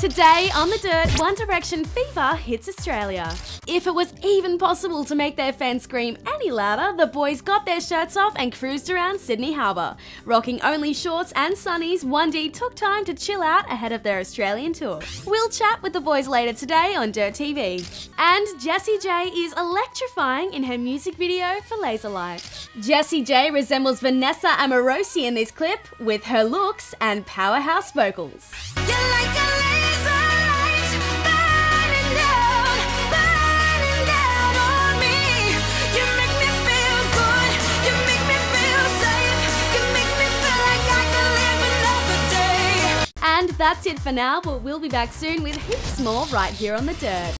Today on The Dirt, One Direction fever hits Australia. If it was even possible to make their fans scream any louder, the boys got their shirts off and cruised around Sydney Harbour. Rocking only shorts and sunnies, 1D took time to chill out ahead of their Australian tour. We'll chat with the boys later today on Dirt TV. And Jessie J is electrifying in her music video for Laser Light. Jessie J resembles Vanessa Amorosi in this clip with her looks and powerhouse vocals. And that's it for now, but we'll be back soon with heaps more right here on The Dirt.